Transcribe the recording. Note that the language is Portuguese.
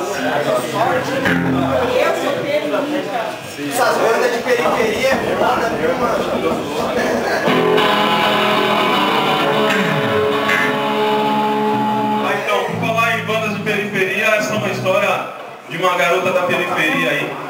Eu sou periferia. Essas bandas de periferia é foda, viu, mano? Ah, então, falar em bandas de periferia, essa é uma história de uma garota da periferia aí.